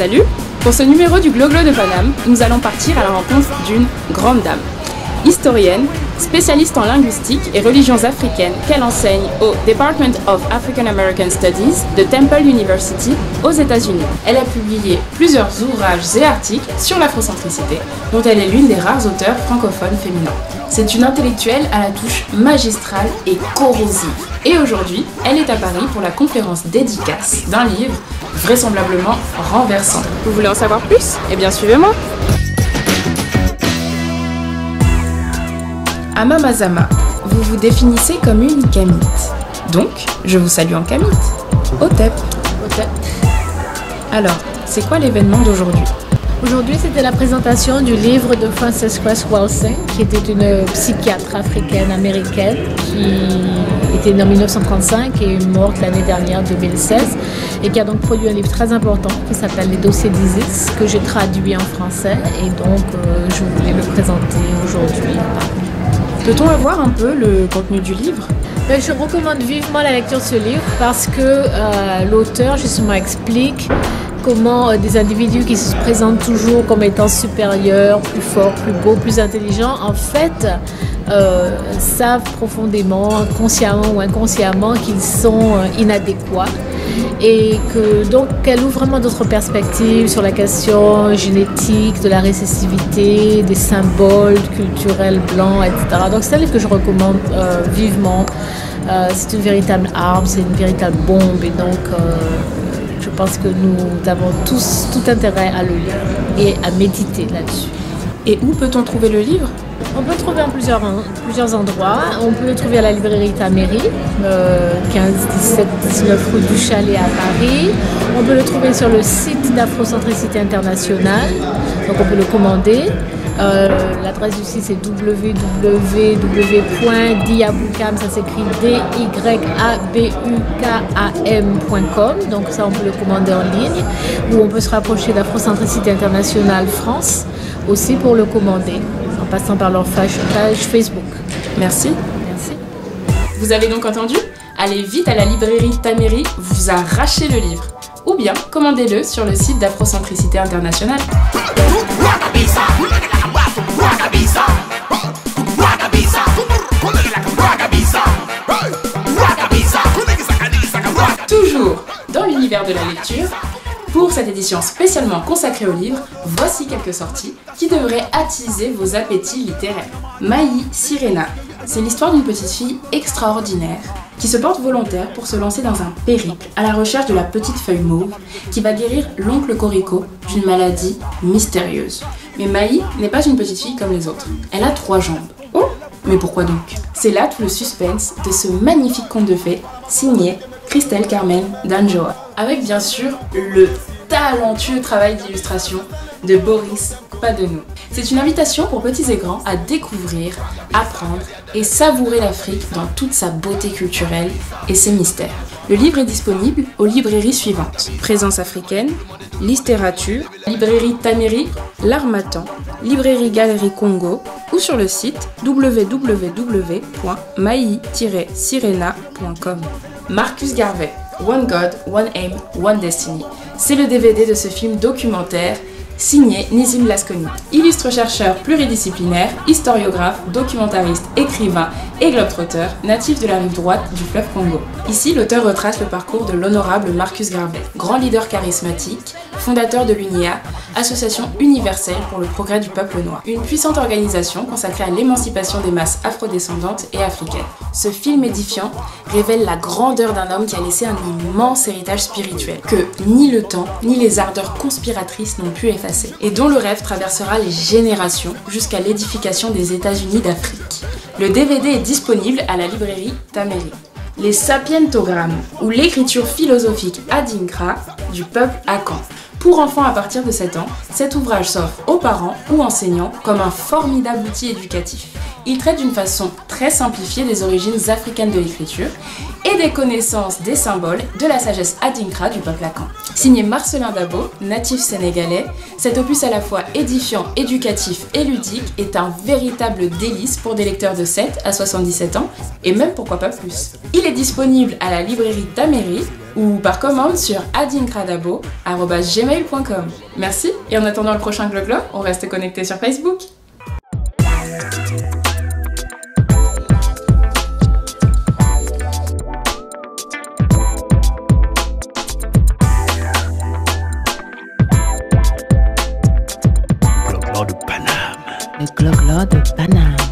Salut Pour ce numéro du Glo-Glo de Paname, nous allons partir à la rencontre d'une grande dame. Historienne, spécialiste en linguistique et religions africaines qu'elle enseigne au Department of African American Studies de Temple University aux États-Unis. Elle a publié plusieurs ouvrages et articles sur l'afrocentricité, dont elle est l'une des rares auteurs francophones féminins. C'est une intellectuelle à la touche magistrale et corrosive. Et aujourd'hui, elle est à Paris pour la conférence dédicace d'un livre vraisemblablement renversant. Vous voulez en savoir plus? Eh bien, suivez-moi Amamazama, vous vous définissez comme une kamite. Donc, je vous salue en kamite. Otep. Otep. Alors, c'est quoi l'événement d'aujourd'hui? Aujourd'hui, c'était la présentation du livre de Frances Welsing, qui était une psychiatre africaine-américaine qui était née en 1935 et est morte l'année dernière, 2016, et qui a donc produit un livre très important qui s'appelle Les dossiers d'Isis, que j'ai traduit en français, et donc euh, je voulais le présenter aujourd'hui. Peut-on avoir un peu le contenu du livre? Ben, Je recommande vivement la lecture de ce livre parce que euh, l'auteur justement explique comment euh, des individus qui se présentent toujours comme étant supérieurs, plus forts, plus beaux, plus intelligents, en fait, euh, savent profondément, consciemment ou inconsciemment, qu'ils sont euh, inadéquats et que donc elle ouvre vraiment d'autres perspectives sur la question génétique, de la récessivité, des symboles culturels blancs, etc. Donc c'est un livre que je recommande vivement. c'est une véritable arme, c'est une véritable bombe et donc je pense que nous avons tous tout intérêt à le lire et à méditer là-dessus. Et où peut-on trouver le livre? On peut le trouver en plusieurs, plusieurs endroits. On peut le trouver à la librairie Taméry, euh, 15, 17, 19 rue du Chalet à Paris. On peut le trouver sur le site d'Afrocentricité Internationale, donc on peut le commander. Euh, L'adresse du site c'est www.diaboukam, ça s'écrit D-Y-A-B-U-K-A-M.com. Donc ça on peut le commander en ligne. Ou on peut se rapprocher d'Afrocentricité Internationale France aussi pour le commander en passant par leur page Facebook. Merci. Merci. Vous avez donc entendu? Allez vite à la librairie Taméry, vous arrachez le livre. Ou bien commandez-le sur le site d'Afrocentricité Internationale. Toujours dans l'univers de la lecture, pour cette édition spécialement consacrée au livre, voici quelques sorties qui devraient attiser vos appétits littéraires. Maï Sirena, c'est l'histoire d'une petite fille extraordinaire qui se porte volontaire pour se lancer dans un périple à la recherche de la petite feuille mauve qui va guérir l'oncle Corico d'une maladie mystérieuse. Mais Maï n'est pas une petite fille comme les autres. Elle a trois jambes. Oh Mais pourquoi donc? C'est là tout le suspense de ce magnifique conte de fées signé Christelle Carmen Danjoa. Avec bien sûr le talentueux travail d'illustration de Boris C'est une invitation pour petits et grands à découvrir, apprendre et savourer l'Afrique dans toute sa beauté culturelle et ses mystères. Le livre est disponible aux librairies suivantes. Présence africaine, littérature, librairie Taméry, L'Armatan, librairie Galerie Congo ou sur le site www.maï-sirena.com. Marcus Garvey, One God, One Aim, One Destiny. C'est le DVD de ce film documentaire signé Nizim Lasconi. Illustre chercheur pluridisciplinaire, historiographe, documentariste, écrivain et globetrotter, natif de la rive droite du fleuve Congo. Ici, l'auteur retrace le parcours de l'honorable Marcus Garvey, grand leader charismatique, fondateur de l'UNIA, association universelle pour le progrès du peuple noir, une puissante organisation consacrée à l'émancipation des masses afrodescendantes et africaines. Ce film édifiant révèle la grandeur d'un homme qui a laissé un immense héritage spirituel, que ni le temps ni les ardeurs conspiratrices n'ont pu effacer, et dont le rêve traversera les générations jusqu'à l'édification des États-Unis d'Afrique. Le DVD est disponible à la librairie Taméry. Les sapientogrammes, ou l'écriture philosophique adinkra du peuple Akan. Pour enfants à partir de 7 ans, cet ouvrage s'offre aux parents ou enseignants comme un formidable outil éducatif. Il traite d'une façon très simplifiée des origines africaines de l'écriture et des connaissances des symboles de la sagesse adinkra du peuple Akan. Signé Marcelin Dabo, natif sénégalais, cet opus à la fois édifiant, éducatif et ludique est un véritable délice pour des lecteurs de 7 à 77 ans et même pourquoi pas plus. Il est disponible à la librairie Taméry ou par commande sur adincradabo.gmail.com. Merci et en attendant le prochain Gloglo, on reste connecté sur Facebook. Le gloglo de Paname.